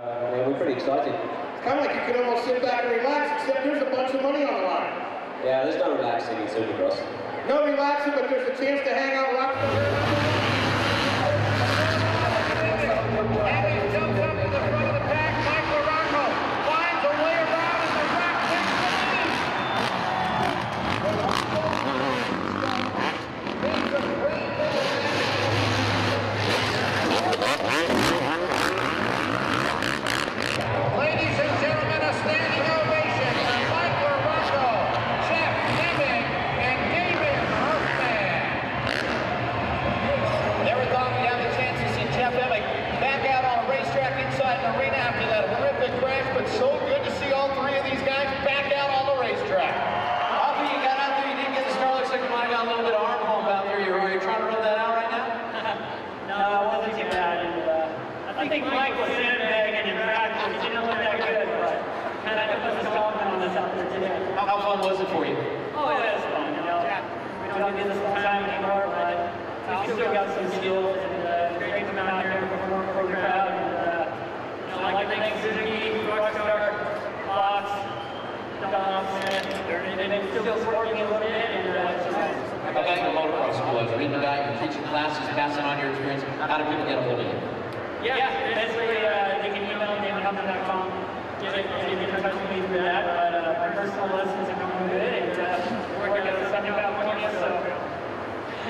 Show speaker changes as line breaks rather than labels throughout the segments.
Uh, yeah, we're pretty excited.
It's kind of like you could almost sit back and relax, except there's a bunch of money on the line.
Yeah, there's no relaxing in Supercross.
No relaxing, but there's a chance to hang out lots of
think Mike was sandbagging and practice. He didn't look that good, but kind of put some confidence out there today.
How, how fun was it for you?
Oh, it was fun, you know. We don't do this all time anymore, but we still got some skills and uh, it's great to come out here and perform for the crowd. And, uh, you know, like thank Suzuki, Rockstar, Fox, Thompson, they're, they're still supporting a little bit and uh, it's just
How about the motocross school? As a reading guy, you're teaching classes, passing on your experience. How do people get a hold of you?
Yeah, basically, uh, they can email me at company.com, get, it- get in touch with me through that, but, uh, my personal lessons are going good, and, uh, working at the Southern California, so,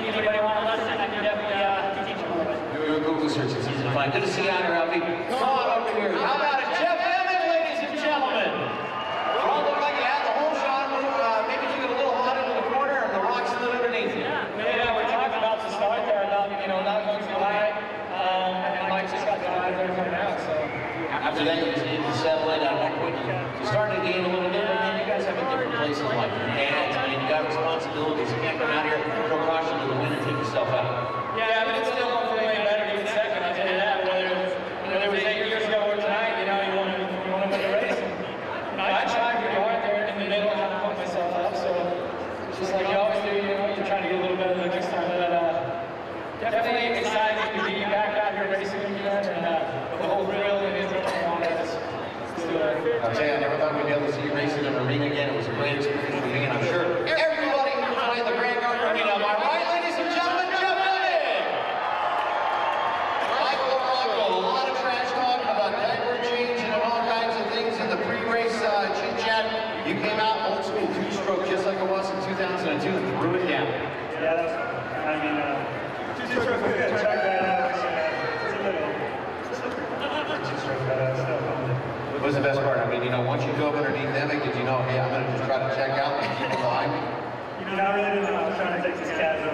if anybody want a lesson, I can definitely, uh, teach them a little bit.
Do a Google search, it's easy to find. Good to see you out here, Alfie. Come on over here. How about it, Jeff Emig, ladies and gentlemen? You all look like you had the whole shot. Uh, maybe you get a little hot into the corner and the rocks slid underneath you.
Yeah, we talked about the start there, about, you know, not going too high, um, and Mike just got the eyes there coming out, so.
You just needed to settle in. One point, you, started to gain a little bit, man, you guys have a different place in life. You're dads, you got responsibilities. You can't come out here, throw caution to the wind and take yourself out.
Yeah, but it's still going for way better to get second, I'll tell you that. Whether, whether it was eight years ago or tonight, you know, you want to, you want to win the race. And, you know, I tried pretty hard there in the middle, trying to put myself up. So it's just like you always do, you know, you're trying to get a little better the next time. But uh, definitely excited to be back out here racing again, and uh, the whole thrill and Israel and all that. Let's, let's do it.
I'll tell you, I never thought we'd be able to see you racing in a ring again. It was a great experience for me, and I'm sure everybody who played the Grand Garden Arena. Am I right, ladies and gentlemen? Jeff Emig! Mike LaRocco, a lot of trash talk about diaper changing and all kinds of things in the pre-race uh, chit-chat. You came out old school two-stroke just like it was in 2002 and threw it down.
Yeah, that's, I mean, uh, two strokes good, track badass, uh, it's a little, two strokes badass stuff on it.
What was the best part? I mean, you know, once you go up underneath Emig, did you know, hey, I'm going to just try to check out and keep alive?
You know, I really didn't know, I was trying to take these cabs